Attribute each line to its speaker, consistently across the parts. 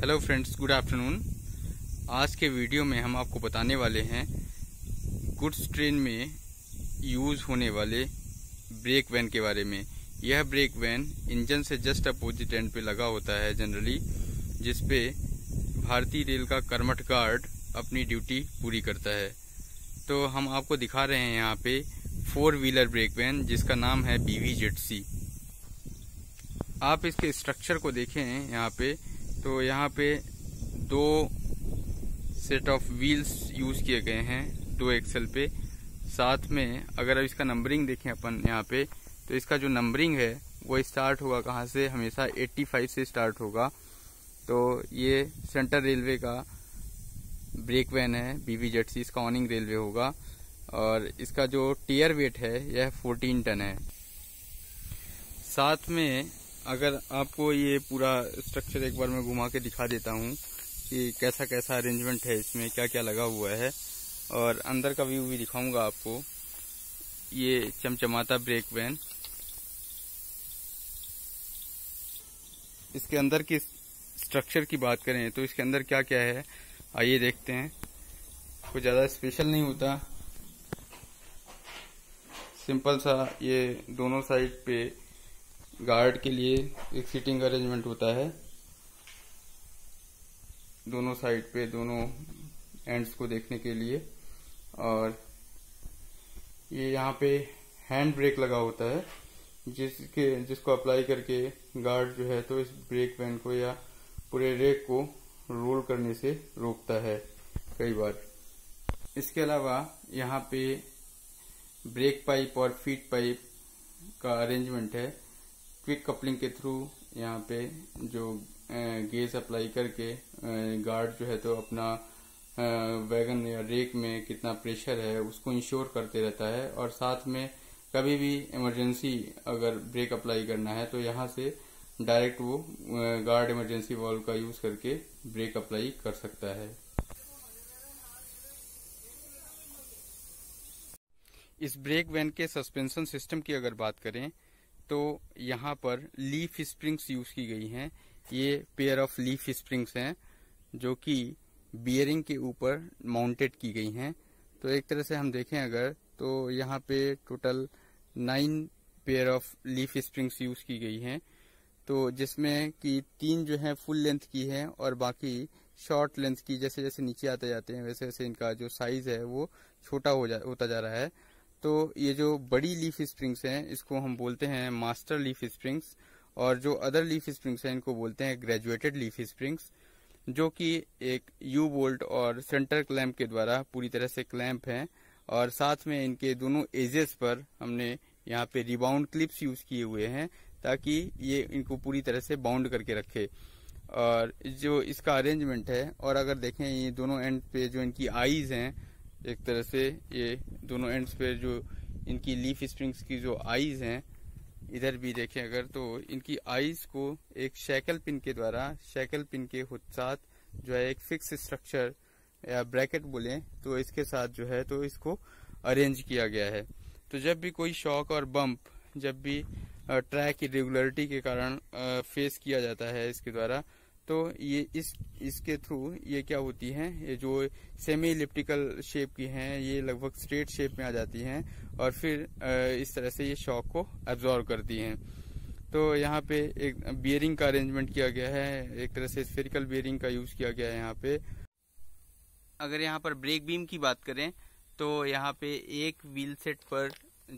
Speaker 1: Hello friends good afternoon आज के video में हम आपको बताने वाले हैं गुड्स ट्रेन में यूज़ होने वाले ब्रेक वैन के बारे में। यह ब्रेक वैन इंजन से जस्ट अपोजिट एंड पे लगा होता है जनरली जिसपे भारतीय रेल का कर्मठ गार्ड अपनी ड्यूटी पूरी करता है। तो हम आपको दिखा रहे हैं यहाँ पे फोर व्हीलर ब्रेक वैन जिसका नाम है बीवी जेट सी आप इसके स्ट्रक्चर को देखें यहाँ पे। तो यहाँ पे दो सेट ऑफ़ व्हील्स यूज़ किए गए हैं, दो एक्सल पे। साथ में अगर अब इसका नंबरिंग देखें अपन यहाँ पे तो इसका जो नंबरिंग है, वो स्टार्ट होगा कहाँ से? हमेशा 85 से स्टार्ट होगा। तो ये सेंट्रल रेलवे का ब्रेक वैन है बीवी जेटसी इसका ऑनिंग रेलवे होगा। और इसका जो टीयर वेट है, यह 14 टन है। साथ में अगर आपको ये पूरा स्ट्रक्चर एक बार मैं घुमा के दिखा देता हूँ कि कैसा कैसा अरेंजमेंट है इसमें क्या क्या लगा हुआ है। और अंदर का व्यू भी दिखाऊँगा आपको। ये चमचमाता ब्रेक वैन इसके अंदर की स्ट्रक्चर की बात करें तो इसके अंदर क्या क्या है, आइए देखते हैं। कुछ ज़्यादा स्पेशल नहीं होता। सिंपल सा ये दोनों साइड पे गार्ड के लिए एक सीटिंग अरेंजमेंट होता है। दोनों साइड पे, दोनों एंड्स को देखने के लिए। और ये यहाँ पे हैंड ब्रेक लगा होता है, जिसके, जिसको अप्लाई करके गार्ड जो है तो इस ब्रेक वैन को या पूरे रेक को रोल करने से रोकता है कई बार। इसके अलावा यहाँ पे ब्रेक पाइप और फीट पाइप का अरेंजमेंट है। क्विक कपलिंग के थ्रू यहाँ पे जो गेज अप्लाई करके गार्ड जो है तो अपना वैगन या रेक में कितना प्रेशर है उसको इंश्योर करते रहता है और साथ में कभी भी इमरजेंसी अगर ब्रेक अप्लाई करना है तो यहाँ से डायरेक्ट वो गार्ड इमरजेंसी वॉल्व का यूज़ करके ब्रेक अप्लाई कर सकता है। इस ब्रेक वैन के सस्पेंशन सिस्टम की अगर बात करें तो यहाँ पर लीफ स्प्रिंग्स यूज़ की गई हैं। ये पेयर ऑफ़ लीफ स्प्रिंग्स हैं, जो कि बियरिंग के ऊपर माउंटेड की गई हैं। तो एक तरह से हम देखें अगर तो यहाँ पे total nine pair of leaf springs use की गई हैं। तो जिसमें कि तीन जो है फुल लेंथ की है और बाकी शॉर्ट लेंथ की जैसे जैसे नीचे आते जाते हैं वैसे वैसे इनका जो साइज़ है वो छोटा हो जा, होता जा रहा है। तो ये जो बड़ी लीफ स्प्रिंग्स हैं, इसको हम बोलते हैं मास्टर लीफ स्प्रिंग्स, और जो अदर लीफ स्प्रिंग्स हैं, इनको बोलते हैं ग्रेजुएटेड लीफ स्प्रिंग्स, जो कि एक यू बोल्ट और सेंटर क्लैंप के द्वारा पूरी तरह से क्लैंप हैं, और साथ में इनके दोनों एजेस पर हमने यहाँ पे रिबाउंड क्लिप्स यूज़ किए हुए हैं, ताकि ये इनको पूरी तरह से बाउंड करके रखे। और जो इसका अरेंजमेंट है, और अगर देखें, ये दोनों एंड पे जो इनकी आईज हैं एक तरह से ये दोनों एंड्स पे जो इनकी लीफ स्प्रिंग्स की जो आईज हैं, इधर भी देखें अगर तो इनकी आईज को एक शैकल पिन के द्वारा शैकल पिन के साथ जो है एक फिक्स स्ट्रक्चर या ब्रैकेट बोले तो इसके साथ जो है तो इसको अरेंज किया गया है। तो जब भी कोई शॉक और बम्प जब भी ट्रैक इरेगुलरिटी के कारण फेस किया जाता है इसके द्वारा तो ये इस, इसके थ्रू ये क्या होती हैं? ये जो सेमी इलिप्टिकल शेप की हैं, ये लगभग स्ट्रेट शेप में आ जाती हैं और फिर इस तरह से ये शॉक को एब्जॉर्व करती हैं। तो यहाँ पे एक बियरिंग का अरेंजमेंट किया गया है, एक तरह से स्फेरिकल बियरिंग का यूज़ किया गया है यहाँ पे। अगर यहाँ पर ब्रेक बीम की बात करें तो यहाँ पे एक व्हील सेट पर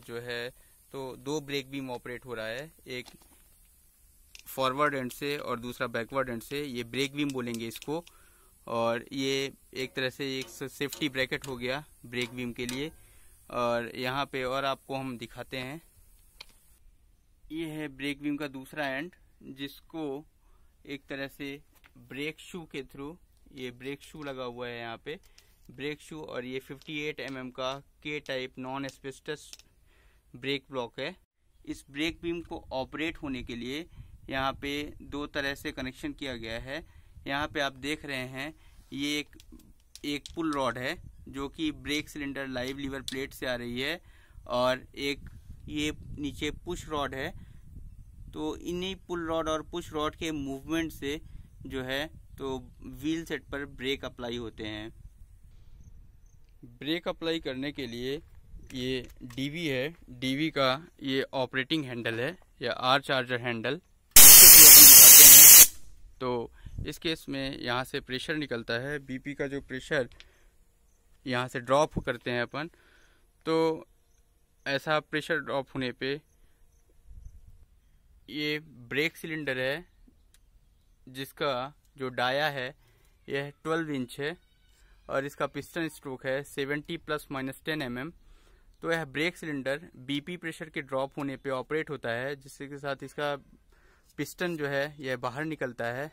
Speaker 1: जो है तो दो ब्रेक बीम ऑपरेट हो रहा है। एक फॉरवर्ड एंड से और दूसरा बैकवर्ड एंड से ये ब्रेक बीम बोलेंगे इसको। और ये एक तरह से एक सेफ्टी ब्रैकेट हो गया ब्रेक बीम के लिए। और यहाँ पे और आपको हम दिखाते हैं। ये है ब्रेक बीम का दूसरा एंड जिसको एक तरह से ब्रेक शू के थ्रू ये ब्रेक शू लगा हुआ है यहाँ पे। ब्रेक शू और ये 58 एम mm का के type non asbestos brake block है। इस ब्रेक बीम को ऑपरेट होने के लिए यहाँ पे दो तरह से कनेक्शन किया गया है। यहाँ पे आप देख रहे हैं, ये एक एक पुल रॉड है, जो कि brake cylinder live lever plate से आ रही है, और एक ये नीचे पुश रॉड है। तो इन्हीं पुल रॉड और पुश रॉड के मूवमेंट से जो है
Speaker 2: तो व्हील सेट पर ब्रेक अप्लाई होते हैं।
Speaker 1: ब्रेक अप्लाई करने के लिए ये डीवी है। डीवी का ये ऑपरेटिंग हैंडल है, या आर चार्जर हैंडल तो इस केस में यहाँ से प्रेशर निकलता है बीपी का जो प्रेशर यहाँ से ड्रॉप करते हैं अपन तो ऐसा प्रेशर ड्रॉप होने पे ये ब्रेक सिलेंडर है, जिसका जो डाया है, यह 12 इंच है और इसका पिस्टन स्ट्रोक है 70 प्लस माइनस टेन एम तो यह ब्रेक सिलेंडर बीपी प्रेशर के ड्रॉप होने पे ऑपरेट होता है, जिसके साथ इसका पिस्टन जो है यह बाहर निकलता है।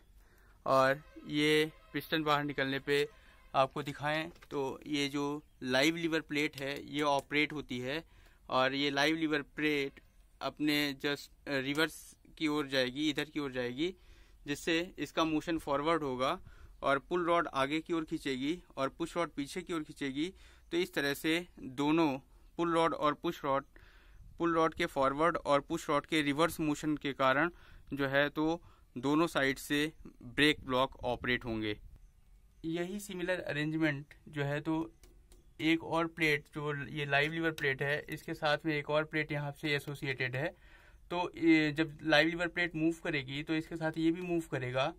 Speaker 1: और ये पिस्टन बाहर निकलने पे आपको दिखाएँ तो ये जो लाइव लीवर प्लेट है, ये ऑपरेट होती है। और ये लाइव लीवर प्लेट अपने जस्ट रिवर्स की ओर जाएगी, इधर की ओर जाएगी, जिससे इसका मोशन फॉरवर्ड होगा और पुल रॉड आगे की ओर खींचेगी और पुश रॉड पीछे की ओर खींचेगी। तो इस तरह से दोनों पुल रॉड और पुश रॉड पुल रॉड के फॉरवर्ड और पुश रॉड के रिवर्स मोशन के कारण जो है तो दोनों साइड से ब्रेक ब्लॉक ऑपरेट होंगे। यही सिमिलर अरेंजमेंट जो है तो एक और प्लेट जो ये लाइव लीवर प्लेट है, इसके साथ में एक और प्लेट यहाँ से एसोसिएटेड है। तो जब लाइव लीवर प्लेट मूव करेगी तो इसके साथ ये भी मूव करेगा।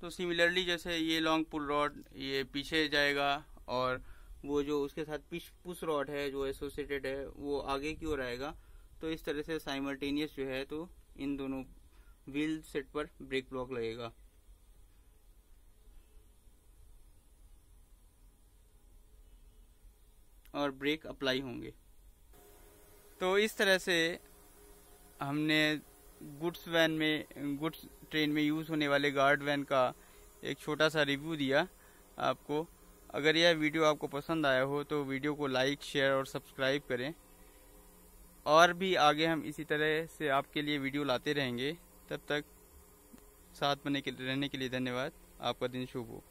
Speaker 1: तो सिमिलरली जैसे ये लॉन्ग पुल रॉड ये पीछे जाएगा और वो जो उसके साथ पिश, पुश रॉड है, जो एसोसिएटेड है, वो आगे की ओर आएगा। तो इस तरह से साइमल्टेनियस जो है तो इन दोनों व्हील सेट पर ब्रेक ब्लॉक लगेगा। और ब्रेक अप्लाई होंगे। तो इस तरह से हमने गुड्स वैन में गुड्स ट्रेन में यूज़ होने वाले गार्ड वैन का एक छोटा सा रिव्यू दिया आपको। अगर यह वीडियो आपको पसंद आया हो तो वीडियो को लाइक, शेयर और सब्सक्राइब करें। और भी आगे हम इसी तरह से आपके लिए वीडियो लाते रहेंगे। तब तक साथ बने के रहने के लिए धन्यवाद। आपका दिन शुभ हो।